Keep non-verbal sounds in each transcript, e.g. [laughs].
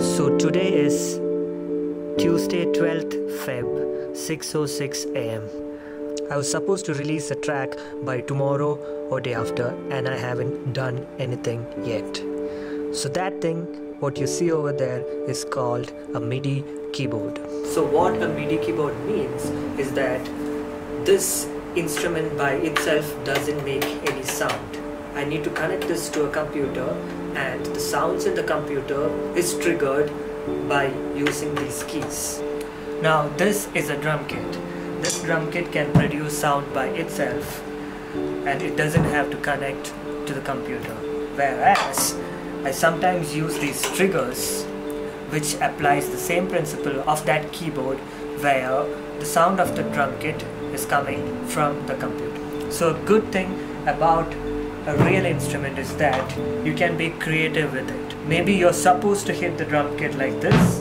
So today is Tuesday 12th Feb 6:06 am. I was supposed to release a track by tomorrow or day after and I haven't done anything yet. So that thing what you see over there is called a MIDI keyboard. So what a MIDI keyboard means is that this instrument by itself doesn't make any sound. I need to connect this to a computer and the sounds in the computer is triggered by using these keys. Now this is a drum kit. This drum kit can produce sound by itself and it doesn't have to connect to the computer. Whereas I sometimes use these triggers which applies the same principle of that keyboard where the sound of the drum kit is coming from the computer. So a good thing about a real instrument is that you can be creative with it. Maybe you're supposed to hit the drum kit like this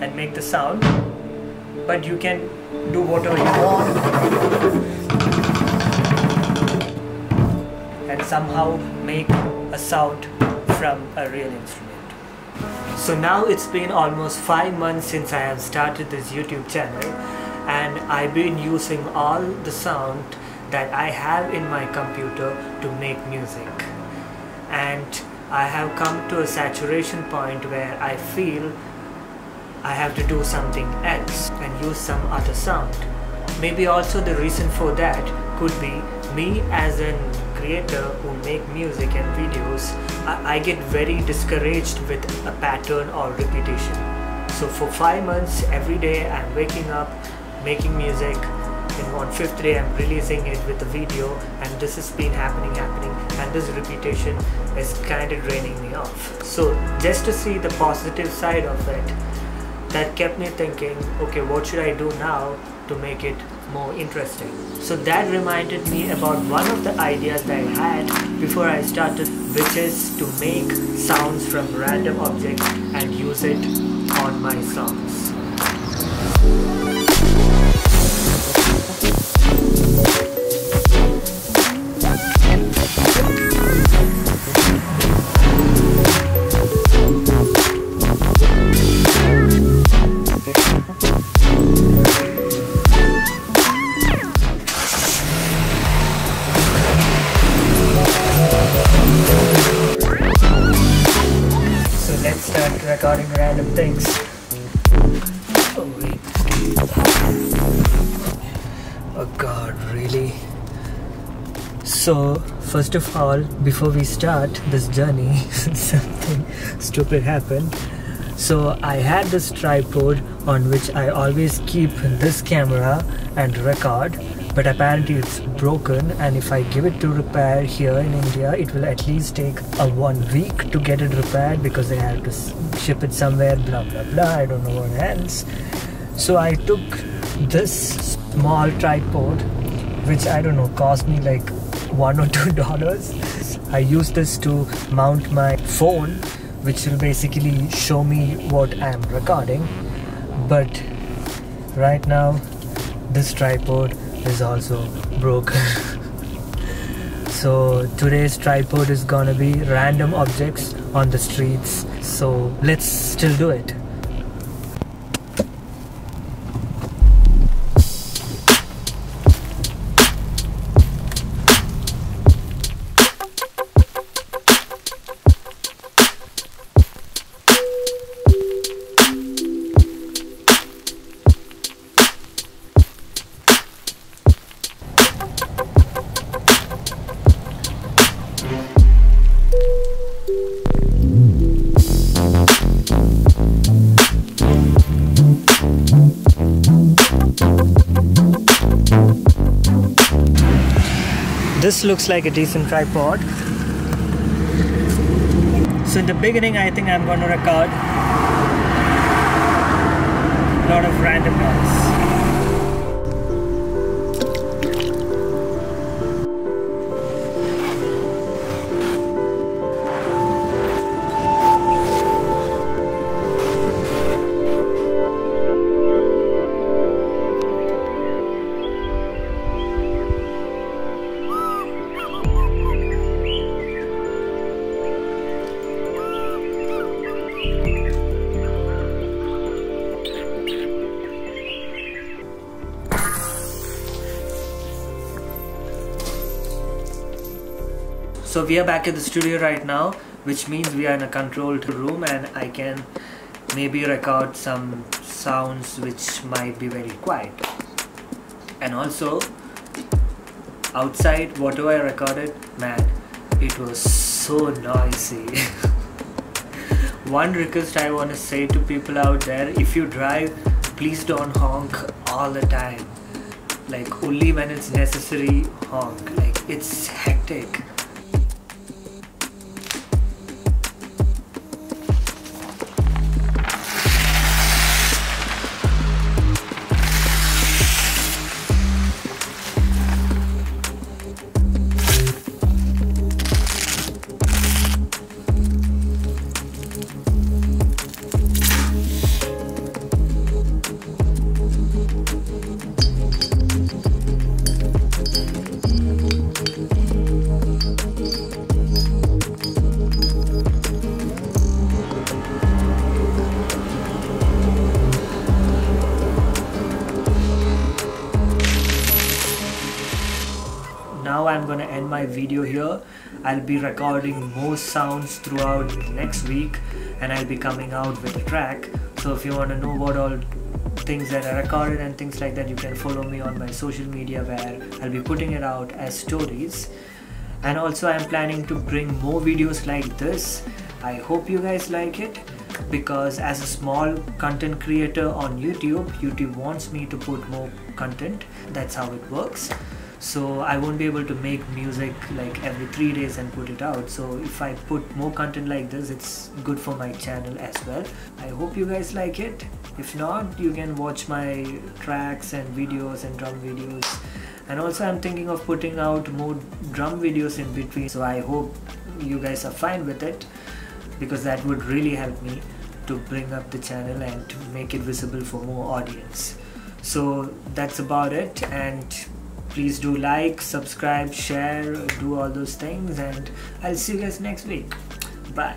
and make the sound, but you can do whatever you want and somehow make a sound from a real instrument. So now it's been almost 5 months since I have started this YouTube channel and I've been using all the sound that I have in my computer to make music and I have come to a saturation point where I feel I have to do something else and use some other sound. Maybe also the reason for that could be me as a creator who make music and videos, I, I get very discouraged with a pattern or repetition. So for five months every day I'm waking up, making music, and on fifth day I'm releasing it with a video. And this has been happening happening. And this repetition is kind of draining me off. So just to see the positive side of it that kept me thinking okay what should I do now to make it more interesting? So that reminded me about one of the ideas that I had before I started which is to make sounds from random objects and use it on my songs random things. Oh wait. Oh god, really? So, first of all, before we start this journey, [laughs] something stupid happened. So, I had this tripod on which I always keep this camera and record, but apparently it's broken. And if I give it to repair here in India, it will at least take a one week to get it repaired because they have to ship it somewhere, blah blah blah. I don't know what else. So, I took this small tripod, which I don't know, cost me like one or two [laughs] dollars. I use this to mount my phone, which will basically show me what I'm recording. But right now, this tripod is also broken. so today's tripod is gonna be random objects on the streets. So let's still do it. This looks like a decent tripod. So in the beginning, I think I'm going to record a lot of random noise. So we are back at the studio right now, which means we are in a controlled room and I can maybe record some sounds which might be very quiet. And also, outside, whatever I recorded, man, it was so noisy. [laughs] One request I want to say to people out there, if you drive, please don't honk all the time. Like only when it's necessary, honk. Like it's hectic. Video here. I'll be recording more sounds throughout next week and I'll be coming out with a track. So if you want to know what all things that are recorded and things like that you can follow me on my social media where I'll be putting it out as stories. And also I'm planning to bring more videos like this. I hope you guys like it because as a small content creator on YouTube YouTube wants me to put more content. That's how it works so I won't be able to make music like every three days and put it out. So if I put more content like this it's good for my channel as well. I hope you guys like it. If not you can watch my tracks and videos and drum videos. And also I'm thinking of putting out more drum videos in between. So I hope you guys are fine with it because that would really help me to bring up the channel and to make it visible for more audience. So that's about it and please do like subscribe share do all those things and i'll see you guys next week. Bye